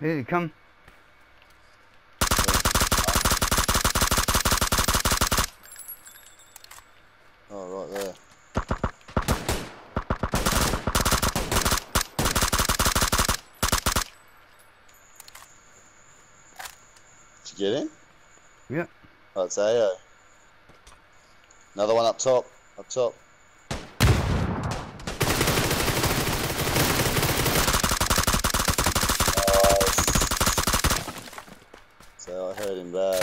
Here you come. Oh, right there. Did you get in? Yep. Oh, it's AO. Another one up top. Up top. Him bad.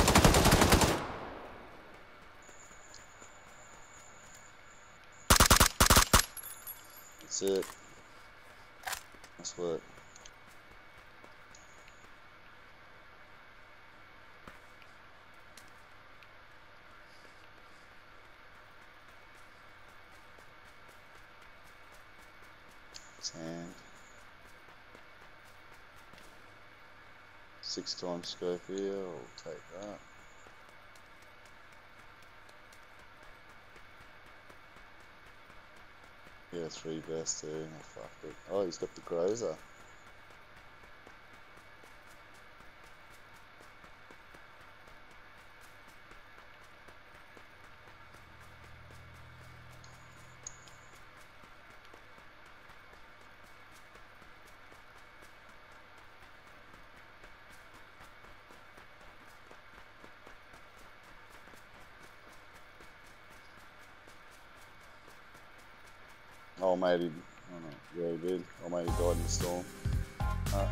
That's it. Nice work. Sand. Six times scope here, I'll take that. Yeah, three best too. Oh, fuck it. Oh, he's got the Groza. Almighty, oh no, yeah, he did. Almighty God in the storm. Uh,